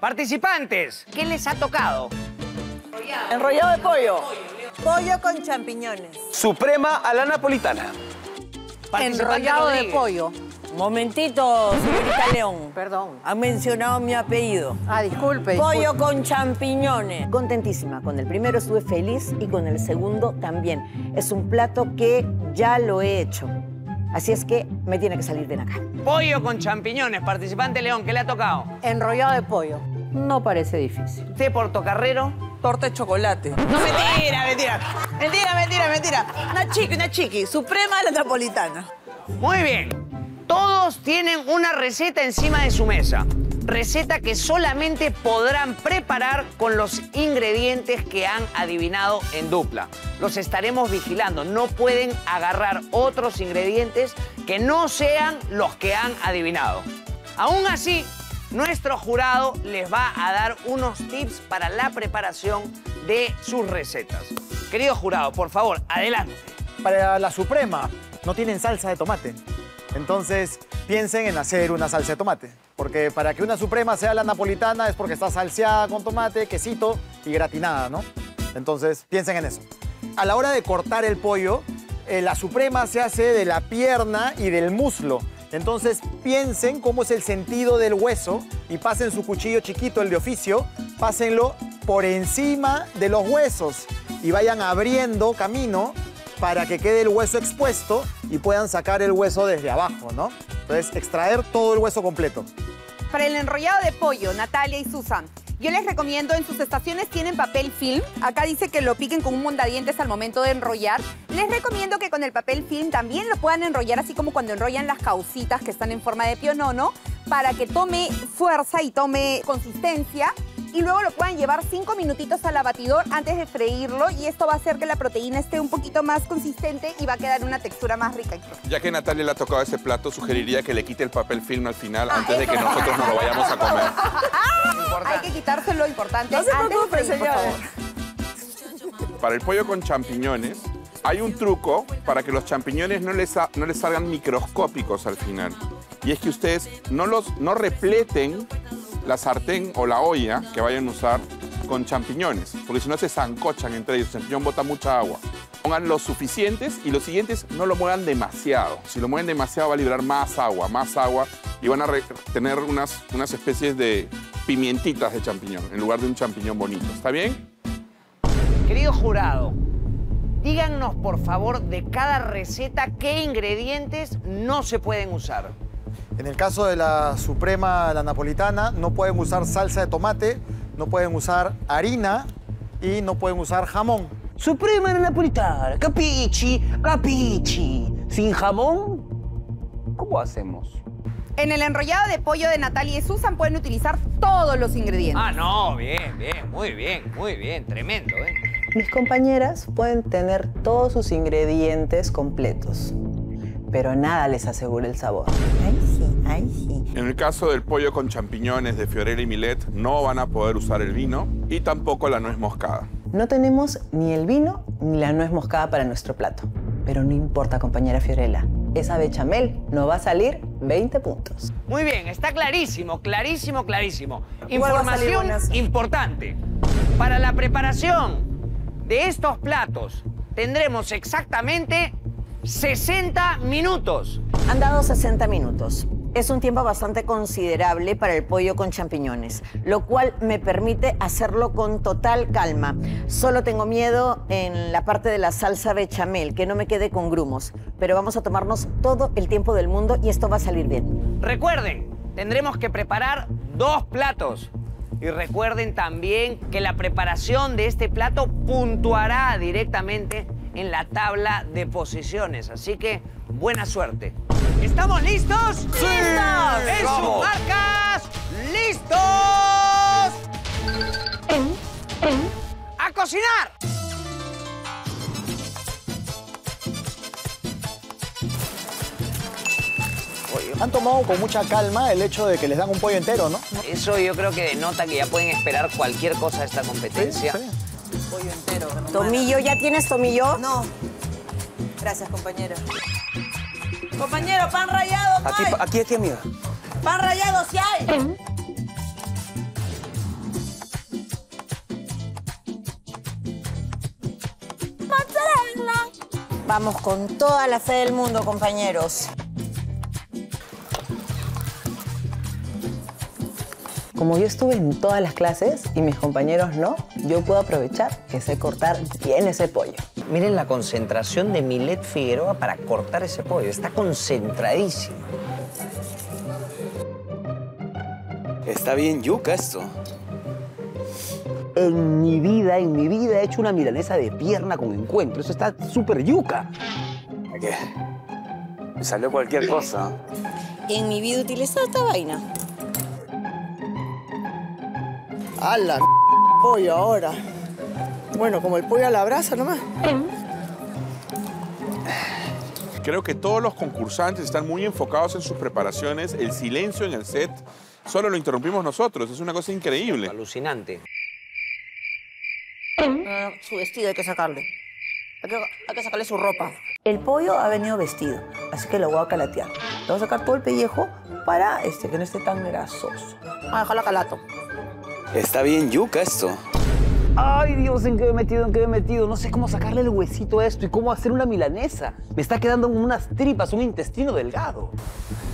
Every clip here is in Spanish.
Participantes, ¿qué les ha tocado? Enrollado de pollo. Pollo con champiñones. Suprema a la napolitana. Enrollado de pollo. Momentito, señorita León. Perdón. Ha mencionado mi apellido. Ah, disculpe. Pollo con champiñones. Contentísima. Con el primero estuve feliz y con el segundo también. Es un plato que ya lo he hecho. Así es que me tiene que salir bien acá. Pollo con champiñones. Participante León, ¿qué le ha tocado? Enrollado de pollo. No parece difícil. Usted, portocarrero. Torta de chocolate. No, mentira, mentira. Mentira, mentira, mentira. Una chiqui, una chiqui. Suprema la napolitana. Muy bien. Todos tienen una receta encima de su mesa. Receta que solamente podrán preparar con los ingredientes que han adivinado en dupla. Los estaremos vigilando. No pueden agarrar otros ingredientes que no sean los que han adivinado. Aún así, nuestro jurado les va a dar unos tips para la preparación de sus recetas. Querido jurado, por favor, adelante. Para la suprema no tienen salsa de tomate. Entonces piensen en hacer una salsa de tomate. Porque para que una suprema sea la napolitana es porque está salseada con tomate, quesito y gratinada, ¿no? Entonces piensen en eso. A la hora de cortar el pollo, eh, la suprema se hace de la pierna y del muslo. Entonces piensen cómo es el sentido del hueso y pasen su cuchillo chiquito, el de oficio, pásenlo por encima de los huesos y vayan abriendo camino para que quede el hueso expuesto y puedan sacar el hueso desde abajo, ¿no? Entonces, extraer todo el hueso completo. Para el enrollado de pollo, Natalia y Susan, yo les recomiendo, en sus estaciones tienen papel film. Acá dice que lo piquen con un mondadientes al momento de enrollar. Les recomiendo que con el papel film también lo puedan enrollar, así como cuando enrollan las causitas que están en forma de pionono, para que tome fuerza y tome consistencia. Y luego lo puedan llevar cinco minutitos al abatidor antes de freírlo. Y esto va a hacer que la proteína esté un poquito más consistente y va a quedar una textura más rica. Ya que Natalia le ha tocado ese plato, sugeriría que le quite el papel film al final Ah, antes de que nosotros nos lo vayamos a comer. Hay que quitárselo importante No se antes de freír, por señores. favor. Para el pollo con champiñones, hay un truco para que los champiñones no les, no les salgan microscópicos al final. Y es que ustedes no, los, no repleten la sartén o la olla que vayan a usar con champiñones, porque si no se zancochan entre ellos, el champiñón bota mucha agua. Pongan los suficientes y los siguientes no lo muevan demasiado. Si lo mueven demasiado va a liberar más agua, más agua y van a tener unas, unas especies de pimientitas de champiñón en lugar de un champiñón bonito. ¿Está bien? Querido jurado, díganos por favor de cada receta qué ingredientes no se pueden usar. En el caso de la suprema, la napolitana, no pueden usar salsa de tomate, no pueden usar harina y no pueden usar jamón. Suprema la napolitana. Capichi, capichi. Sin jamón, ¿cómo hacemos? En el enrollado de pollo de Natalia y Susan pueden utilizar todos los ingredientes. Ah, no, bien, bien, muy bien, muy bien, tremendo, ¿eh? Mis compañeras pueden tener todos sus ingredientes completos, pero nada les asegura el sabor. Ay, sí, ay, sí. En el caso del pollo con champiñones de Fiorella y Milet, no van a poder usar el vino y tampoco la nuez moscada. No tenemos ni el vino ni la nuez moscada para nuestro plato. Pero no importa, compañera Fiorella. Esa bechamel nos va a salir 20 puntos. Muy bien, está clarísimo, clarísimo, clarísimo. Información importante. Para la preparación de estos platos tendremos exactamente 60 minutos. Han dado 60 minutos. Es un tiempo bastante considerable para el pollo con champiñones, lo cual me permite hacerlo con total calma. Solo tengo miedo en la parte de la salsa bechamel, que no me quede con grumos, pero vamos a tomarnos todo el tiempo del mundo y esto va a salir bien. Recuerden, tendremos que preparar dos platos. Y recuerden también que la preparación de este plato puntuará directamente en la tabla de posiciones. Así que buena suerte. ¿Estamos listos? ¡Sí! ¡En sus marcas! ¡Listos! ¡A cocinar! Han tomado con mucha calma el hecho de que les dan un pollo entero, ¿no? Eso yo creo que denota que ya pueden esperar cualquier cosa de esta competencia. Sí, sí. Tomillo, ¿ya tienes tomillo? No. Gracias, compañero. Compañero, pan rallado, no aquí, hay. aquí, aquí, amiga. Pan rallado, sí hay. Vamos con toda la fe del mundo, compañeros. Como yo estuve en todas las clases y mis compañeros no, yo puedo aprovechar que sé cortar bien ese pollo. Miren la concentración de Milet Figueroa para cortar ese pollo. Está concentradísima. Está bien yuca esto. En mi vida, en mi vida he hecho una milanesa de pierna con encuentro. Eso está súper yuca. ¿Qué? Me salió cualquier cosa. En mi vida utilizado esta vaina. A la pollo ahora. Bueno, como el pollo a la brasa nomás. Creo que todos los concursantes están muy enfocados en sus preparaciones. El silencio en el set solo lo interrumpimos nosotros. Es una cosa increíble. Alucinante. No, no, su vestido hay que sacarle. Hay que, hay que sacarle su ropa. El pollo ha venido vestido, así que lo voy a calatear. Le voy a sacar todo el pellejo para este, que no esté tan grasoso. Voy a dejarlo calato. Está bien yuca esto. Ay, Dios, ¿en qué me he metido? ¿En qué me he metido? No sé cómo sacarle el huesito a esto y cómo hacer una milanesa. Me está quedando unas tripas, un intestino delgado.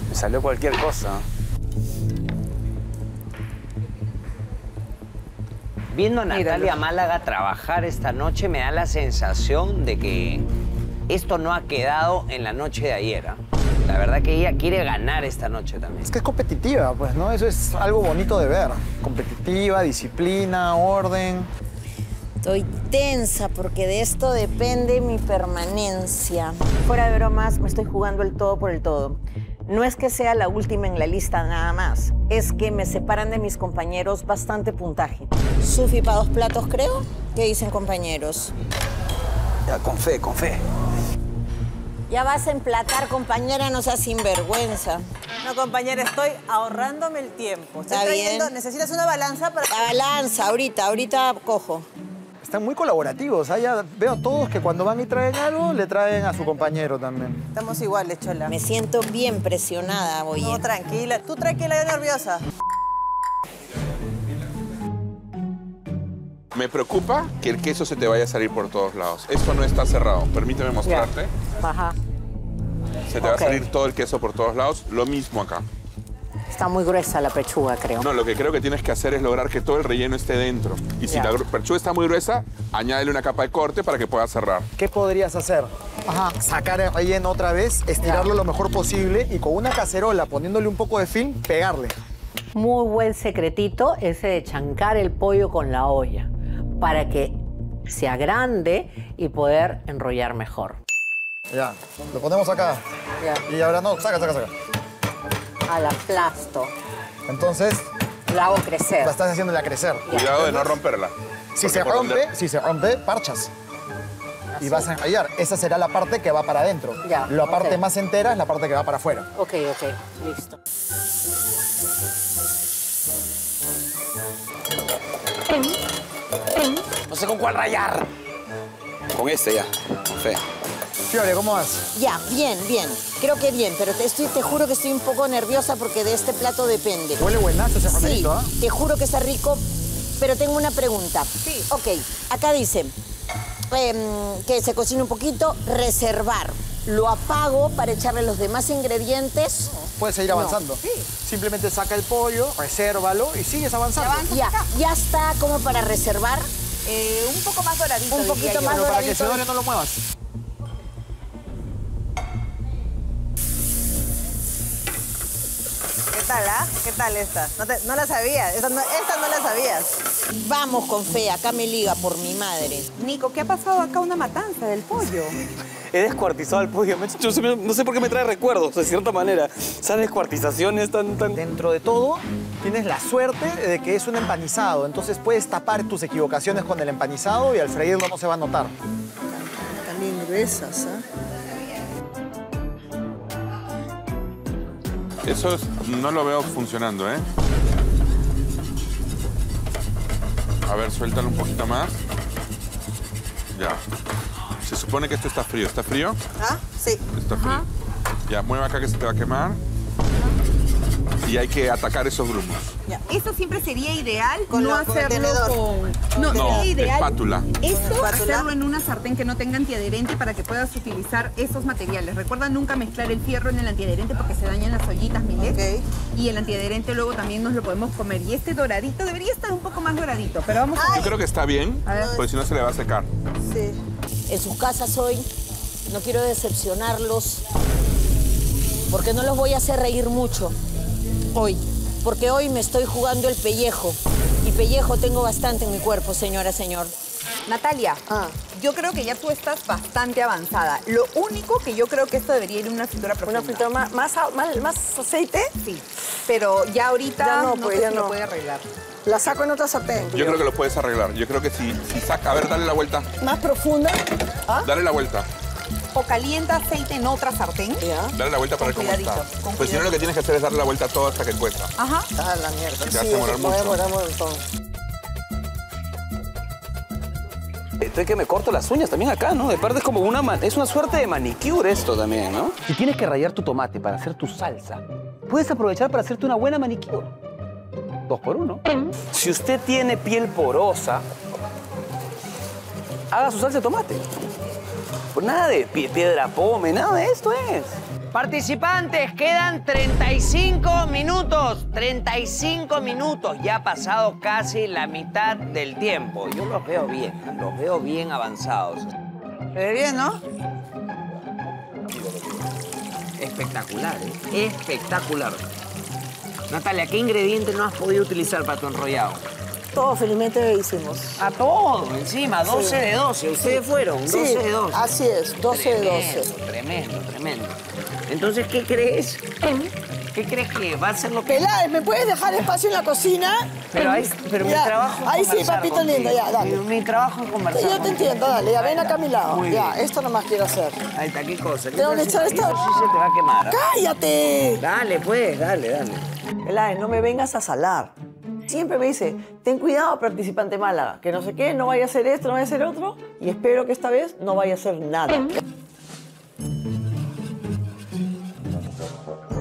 Me salió cualquier cosa. Viendo a Natalia Málaga trabajar esta noche me da la sensación de que esto no ha quedado en la noche de ayer. ¿ah? La verdad que ella quiere ganar esta noche también. Es que es competitiva, pues, ¿no? Eso es algo bonito de ver. Competitiva, disciplina, orden. Estoy tensa porque de esto depende mi permanencia. Fuera de bromas, me estoy jugando el todo por el todo. No es que sea la última en la lista nada más, es que me separan de mis compañeros bastante puntaje. Sufi para dos platos, creo. ¿Qué dicen compañeros? Ya, con fe, con fe. Ya vas a emplatar, compañera, no seas sinvergüenza. No, compañera, estoy ahorrándome el tiempo. Estoy Está trayendo- bien. Necesitas una balanza para... La balanza, ahorita, ahorita cojo. Están muy colaborativos. ¿ah? Ya veo todos que cuando van y traen algo, le traen a su compañero también. Estamos iguales, Chola. Me siento bien presionada, oye. No, tranquila. Tú tranquila, yo nerviosa. Me preocupa que el queso se te vaya a salir por todos lados. Esto no está cerrado. Permíteme mostrarte. Ajá. Se te va a salir todo el queso por todos lados. Lo mismo acá. Está muy gruesa la pechuga, creo. No, lo que creo que tienes que hacer es lograr que todo el relleno esté dentro. Y si la pechuga está muy gruesa, añádele una capa de corte para que pueda cerrar. ¿Qué podrías hacer? Sacar el relleno otra vez, estirarlo lo mejor posible y con una cacerola, poniéndole un poco de film, pegarle. Muy buen secretito ese de chancar el pollo con la olla para que se agrande y poder enrollar mejor. Ya, lo ponemos acá. Y ahora no, saca, saca, saca. Al aplasto. Entonces, La hago crecer. la estás haciéndola crecer. Cuidado de no romperla. Si se donde- rompe, si se rompe, parchas. Y vas a enrollar. Esa será la parte que va para adentro. Ya, La parte más entera es la parte que va para afuera. Ok, ok, listo. Sé con cuál rayar. Con este ya. Con fe. Fiore, ¿cómo vas? Ya, bien, bien. Creo que bien, pero te, estoy, te juro que estoy un poco nerviosa porque de este plato depende. Huele buenazo ese Sí, ¿ah? te juro que está rico, pero tengo una pregunta. Sí. Ok, acá dice em, que se cocina un poquito, reservar. Lo apago para echarle los demás ingredientes. Puedes seguir avanzando. Simplemente saca el pollo, resérvalo y sigues avanzando. Ya, ya está como para reservar. Eh, un poco más doradito, Un poquito más Pero para que se dore no lo muevas. ¿Qué tal, ah? ¿Qué tal esta? No, te- no la sabías. Esta no, esta no la sabías. Vamos con fe, acá me liga por mi madre. Nico, ¿qué ha pasado acá? Una matanza del pollo. He descuartizado el pollo. Yo no sé por qué me trae recuerdos, de cierta manera. Esas descuartizaciones tan, tan... Dentro de todo, tienes la suerte de que es un empanizado. Entonces puedes tapar tus equivocaciones con el empanizado y al freírlo no se va a notar. También gruesas, ¿ah? Eso es- no lo veo funcionando, ¿eh? A ver, suéltalo un poquito más. Ya. Se supone que esto está frío. ¿Está frío? ¿Ah? Sí. Está frío. Ya, mueve acá que se te va a quemar. Y hay que atacar esos grupos. Eso siempre sería ideal, Con no hacerlo tenedor. con... No, No, sería ideal espátula. eso, hacerlo en una sartén que no tenga antiadherente para que puedas utilizar esos materiales. Recuerda nunca mezclar el fierro en el antiadherente porque se dañan las ollitas, Milet. Ok. Y el antiadherente luego también nos lo podemos comer. Y este doradito debería estar un poco más doradito, pero vamos a Yo creo que está bien, ver. porque si no se le va a secar. Sí. en sus casas hoy. No quiero decepcionarlos porque no los voy a hacer reír mucho hoy. Porque hoy me estoy jugando el pellejo. Y pellejo tengo bastante en mi cuerpo, señora, señor. Natalia, Ah. yo creo que ya tú estás bastante avanzada. Lo único que yo creo que esto debería ir en una fritura profunda. Una fritura más, más, más, más aceite. Sí, pero ya ahorita Ya no, no, pues, sé ya si no. lo puede arreglar. La saco en otra sartén. Yo creo que lo puedes arreglar. Yo creo que si, si saca... A ver, dale la vuelta. Más profunda. ¿Ah? Dale la vuelta. O calienta aceite en otra sartén. Ya. Dale la vuelta para ver cómo está. con Pues si no, lo que tienes que hacer es darle la vuelta a todo hasta que cueza. Ajá. Ah, la mierda. Te Sí, a demorar me voy a mucho. demorar un montón. Estoy que me corto las uñas también acá, ¿no? De parte es como una, es una suerte de manicure esto también, ¿no? Si tienes que rayar tu tomate para hacer tu salsa, puedes aprovechar para hacerte una buena manicure. Dos por uno. Si usted tiene piel porosa, haga su salsa de tomate. Pues nada de pie- piedra pome, nada de esto es. Participantes, quedan 35 minutos. 35 minutos. Ya ha pasado casi la mitad del tiempo. Yo los veo bien, los veo bien avanzados. Se ve bien, ¿no? Espectacular, ¿eh? Espectacular. Natalia, ¿qué ingrediente no has podido utilizar para tu enrollado? Todo felizmente hicimos. A todo, encima, 12 de 12. Ustedes fueron, 12 Sí, de 12. así es, 12 de 12. Tremendo, Tremendo, tremendo. Entonces, ¿qué crees? ¿Qué crees que va a ser lo que... Peláez, ¿me puedes dejar espacio en la cocina? Pero, ahí, pero Ya, mi trabajo es Ahí sí, papito contigo. lindo, ya, dale. Mi, mi trabajo es conversar Yo te contigo. entiendo, dale, ya ven acá a mi lado. Muy Ya, bien. esto nomás quiero hacer. Ahí está, ¿qué cosa? ¿Qué Tengo que echar esto. Eso sí se te va a quemar. ¿ah? ¡Cállate! Dale, pues, dale, dale. Peláez, no me vengas a salar. Siempre me dice, ten cuidado, participante Málaga, que no sé qué, no vaya a hacer esto, no vaya a hacer otro, y espero que esta vez no vaya a hacer nada.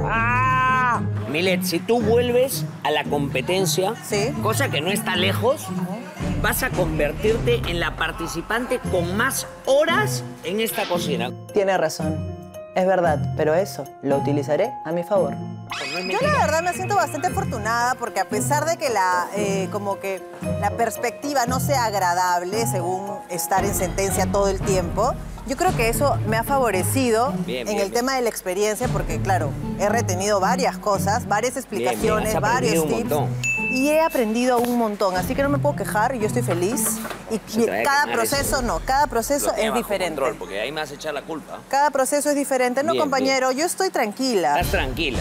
¡Ah! Milet, si tú vuelves a la competencia, Sí. cosa que no está lejos, vas a convertirte en la participante con más horas en esta cocina. Tiene razón. Es verdad, pero eso lo utilizaré a mi favor. Yo la verdad me siento bastante afortunada porque a pesar de que la, eh, como que la perspectiva no sea agradable según estar en sentencia todo el tiempo, yo creo que eso me ha favorecido Bien, en bien, el bien. tema de la experiencia porque claro, he retenido varias cosas, varias explicaciones, varios tips. montón. Y he aprendido un montón, así que no me puedo quejar, yo estoy feliz. Y cada proceso eso. no, cada proceso Lo es diferente. control, porque ahí me vas a echar la culpa. Cada proceso es diferente. No, compañero, yo estoy tranquila. Estás tranquila.